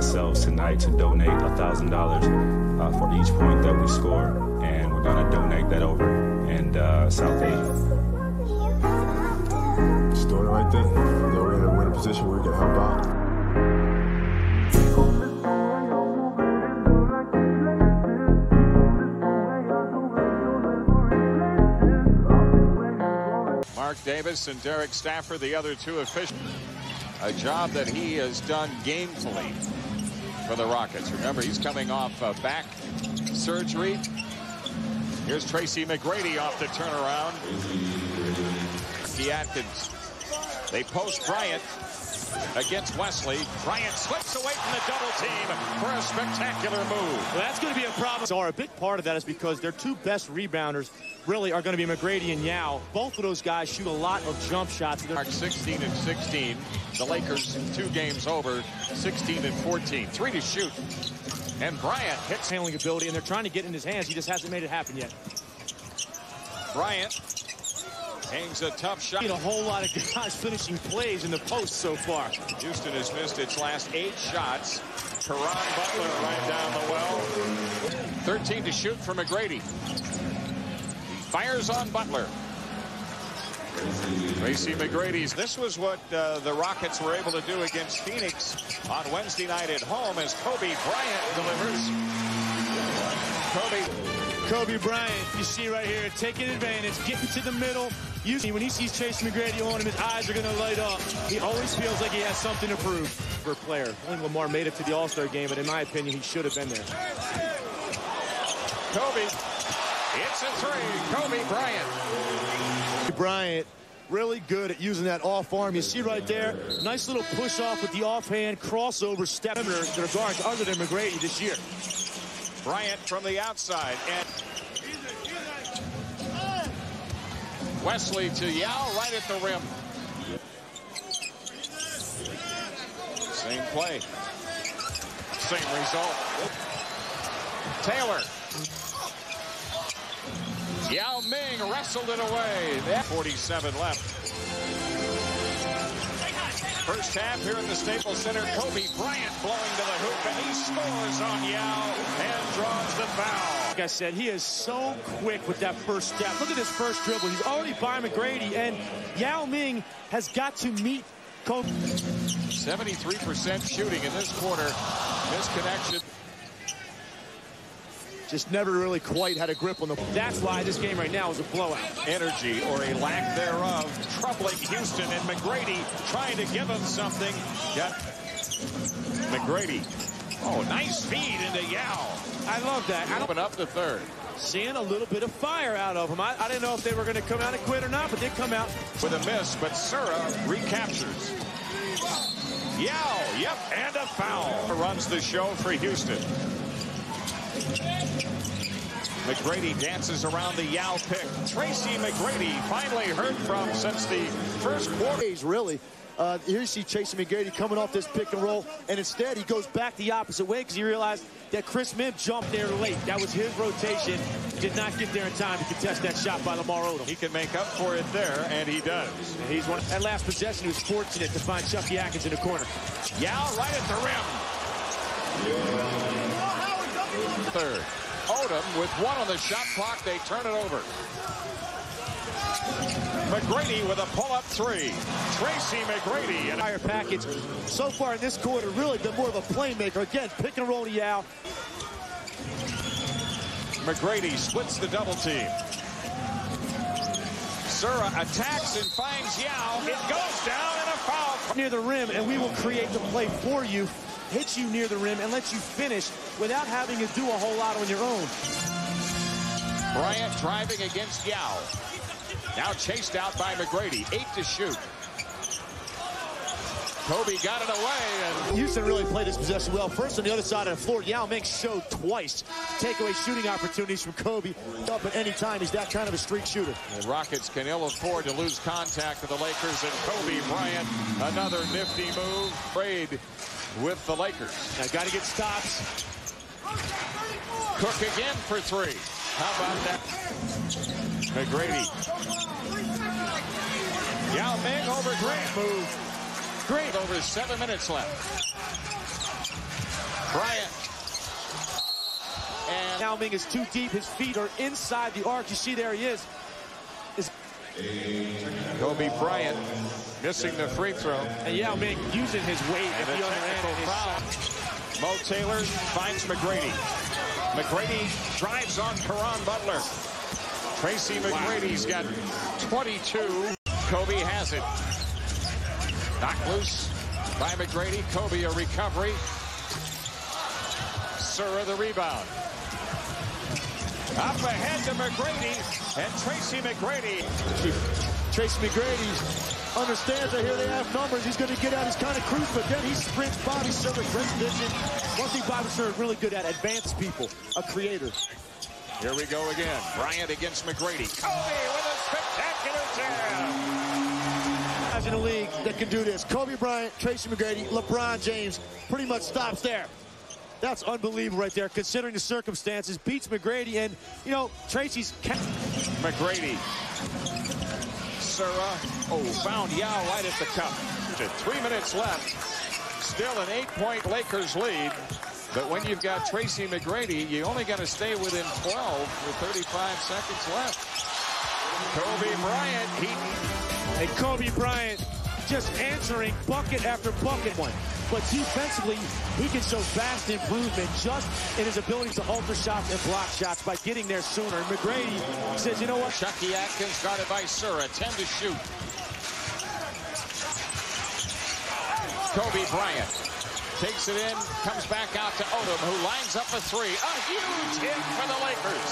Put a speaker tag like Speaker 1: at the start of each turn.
Speaker 1: ourselves tonight to donate $1,000 uh, for each point that we score, and we're going to donate that over in uh, South Asia.
Speaker 2: Just doing the right thing. You know, we're in a winning position where we can help out.
Speaker 3: Mark Davis and Derrick Stafford, the other two officials. A job that he has done gamefully for the Rockets. Remember, he's coming off uh, back surgery. Here's Tracy McGrady off the turnaround. The Atkins. They post Bryant against Wesley. Bryant slips away from the double team for a spectacular move.
Speaker 4: Well, that's going to be a problem. So a big part of that is because their two best rebounders really are going to be McGrady and Yao. Both of those guys shoot a lot of jump shots.
Speaker 3: Mark 16 and 16. The Lakers two games over, 16 and 14. Three to shoot. And Bryant hits
Speaker 4: handling ability, and they're trying to get in his hands. He just hasn't made it happen yet.
Speaker 3: Bryant hangs a tough shot.
Speaker 4: A whole lot of guys finishing plays in the post so far.
Speaker 3: Houston has missed its last eight shots. Caron Butler right down the well. 13 to shoot for McGrady. He fires on Butler. Tracy McGrady's. This was what uh, the Rockets were able to do against Phoenix on Wednesday night at home as Kobe Bryant delivers. Kobe.
Speaker 4: Kobe Bryant, you see right here, taking advantage, getting to the middle. Usually when he sees Tracy McGrady on him, his eyes are going to light up. He always feels like he has something to prove for a player. Only Lamar made it to the All-Star game, but in my opinion, he should have been there.
Speaker 3: Kobe. It's a three. Kobe Bryant.
Speaker 4: Bryant really good at using that off arm. You see right there, nice little push off with the offhand crossover step to their guards other than McGrady this year.
Speaker 3: Bryant from the outside and Wesley to Yao right at the rim. Same play. Same result. Taylor. Yao Ming wrestled it away. 47 left. First half here at the Staples Center. Kobe Bryant blowing to the hoop, and he scores on Yao and draws the foul.
Speaker 4: Like I said, he is so quick with that first step. Look at this first dribble. He's already by McGrady, and Yao Ming has got to meet Kobe.
Speaker 3: 73% shooting in this quarter. Misconnection.
Speaker 4: Just never really quite had a grip on the... That's why this game right now is a blowout.
Speaker 3: Energy, or a lack thereof, troubling Houston, and McGrady trying to give him something. Got McGrady. Oh, nice feed into Yao.
Speaker 4: I love that.
Speaker 3: Open up the third.
Speaker 4: Seeing a little bit of fire out of him. I, I didn't know if they were going to come out and quit or not, but they come out.
Speaker 3: With a miss, but Sura recaptures. Yao, yep, and a foul. Runs the show for Houston. McGrady dances around the Yao pick. Tracy McGrady finally heard from since the first quarter.
Speaker 4: Really. Uh, here you see Tracy McGrady coming off this pick and roll, and instead he goes back the opposite way because he realized that Chris Mihm jumped there late. That was his rotation. Did not get there in time to contest that shot by Lamar Odom.
Speaker 3: He can make up for it there, and he does.
Speaker 4: And he's one. That last possession, he was fortunate to find Chucky Atkins in the corner.
Speaker 3: Yao right at the rim. Third. Odom with one on the shot clock. They turn it over. McGrady with a pull-up three. Tracy McGrady.
Speaker 4: And higher package. So far in this quarter, really been more of a playmaker. Again, pick and roll to Yao.
Speaker 3: McGrady splits the double team. Sura attacks and finds Yao. It goes down and a foul.
Speaker 4: Near the rim, and we will create the play for you hit you near the rim and let you finish without having to do a whole lot on your own.
Speaker 3: Bryant driving against Yao. Now chased out by McGrady. Eight to shoot. Kobe got it away. And
Speaker 4: Houston really played this possession well. First on the other side of the floor, Yao Ming showed twice takeaway shooting opportunities from Kobe. Up at any time, he's that kind of a streak shooter.
Speaker 3: The Rockets can ill afford to lose contact with the Lakers. And Kobe Bryant, another nifty move. Trade with the Lakers.
Speaker 4: Now got to get stops.
Speaker 3: Cook again for three. How about that? McGrady. Yao over Grant move. Grant over seven minutes left. Bryant.
Speaker 4: And Yao Ming is too deep. His feet are inside the arc. You see there he is. is
Speaker 3: Kobe Bryant missing the free throw.
Speaker 4: And Yao Ming using his weight
Speaker 3: and
Speaker 4: at
Speaker 3: the
Speaker 4: other end.
Speaker 3: Mo Taylor finds McGrady. McGrady drives on Caron Butler. Tracy McGrady's got 22. Kobe has it. Knocked loose by McGrady. Kobe a recovery. Sura the rebound. Up ahead to McGrady and Tracy McGrady.
Speaker 4: Tracy McGrady understands that here they have numbers. He's going to get out He's kind of cruise, but then he sprints Bobby Sura, great vision. One thing Bobby is really good at, advanced people, a creator.
Speaker 3: Here we go again. Bryant against McGrady. Kobe with a spectacular jam.
Speaker 4: Guys in the league that can do this. Kobe Bryant, Tracy McGrady, LeBron James pretty much stops there. That's unbelievable right there, considering the circumstances. Beats McGrady, and, you know, Tracy's...
Speaker 3: McGrady. Sura. Oh, found Yao right at the cup. Three minutes left. Still an eight-point Lakers lead. But when you've got Tracy McGrady, you only got to stay within 12 with 35 seconds left. Kobe Bryant, he
Speaker 4: And Kobe Bryant just answering bucket after bucket one. But defensively, he can show vast improvement just in his ability to alter shots and block shots by getting there sooner. And McGrady says, you know what?
Speaker 3: Chucky Atkins guarded by Sura. 10 to shoot. Kobe Bryant takes it in, comes back out to Odom, who lines up a three. A huge hit for the Lakers.